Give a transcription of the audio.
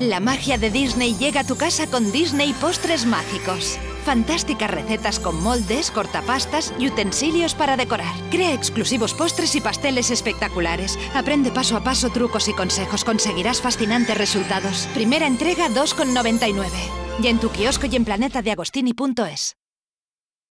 La magia de Disney llega a tu casa con Disney Postres Mágicos. Fantásticas recetas con moldes, cortapastas y utensilios para decorar. Crea exclusivos postres y pasteles espectaculares. Aprende paso a paso trucos y consejos. Conseguirás fascinantes resultados. Primera entrega 2,99. Y en tu kiosco y en planeta-de-agostini.es.